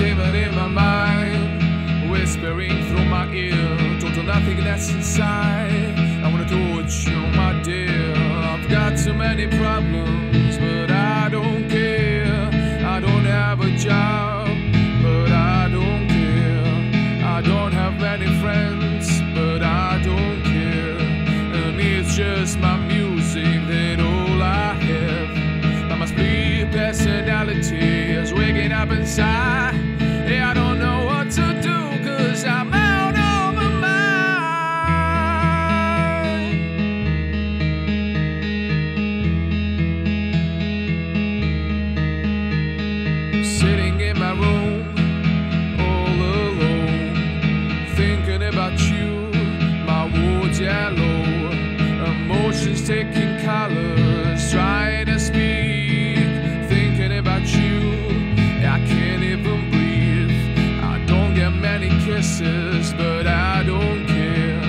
table in my mind, whispering through my ear, total nothingness inside. I wanna touch you, my dear. I've got so many problems, but I don't care. I don't have a job, but I don't care. I don't have many friends, but I don't care. And it's just my music that all I have. My be personality is waking up inside. Yellow, emotions taking colors, trying to speak, thinking about you. I can't even breathe. I don't get many kisses, but I don't care.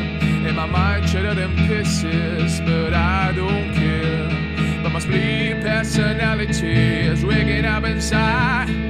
In my mind, shattered in pieces, but I don't care. But my split personality is waking up inside.